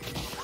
blood.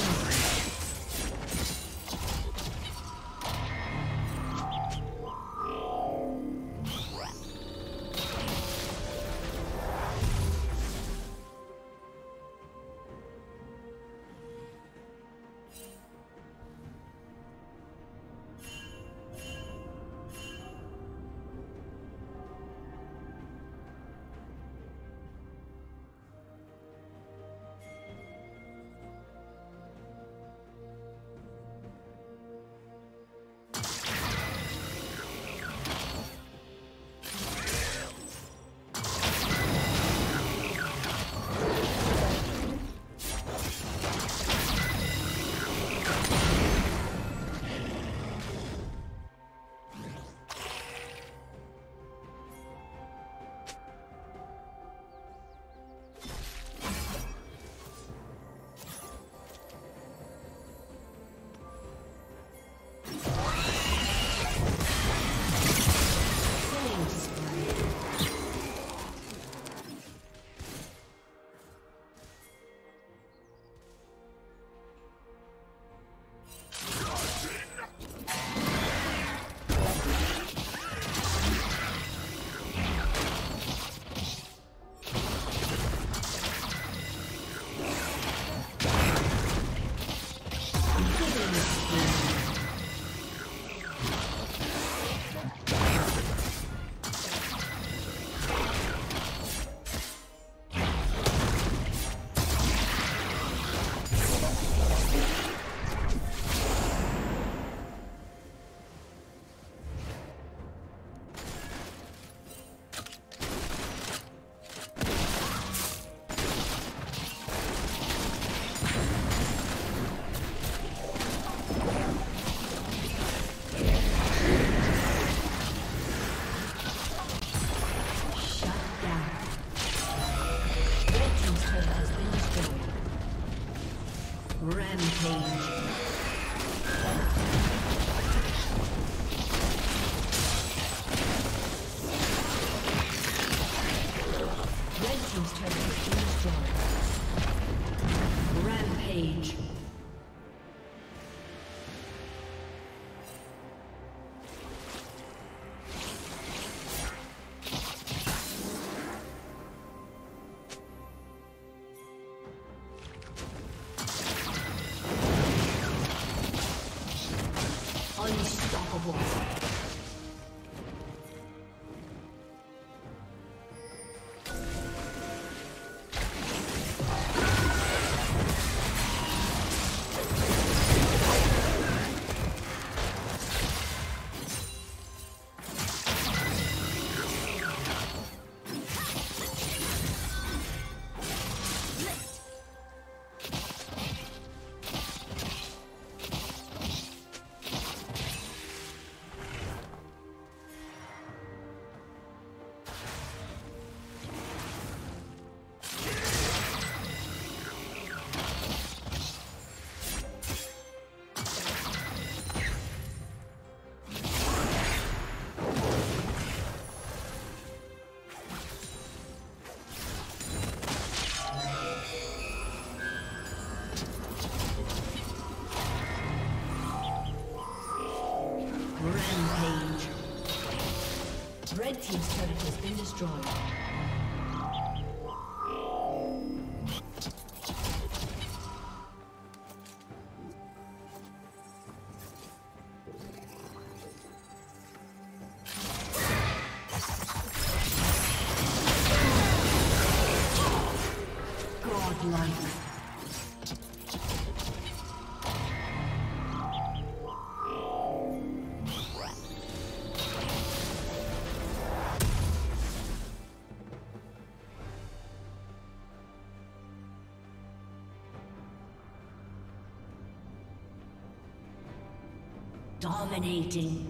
Legendary. Unstoppable. Rampage. Red Team's turret has been destroyed. Godlike. Dominating.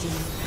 Team's team.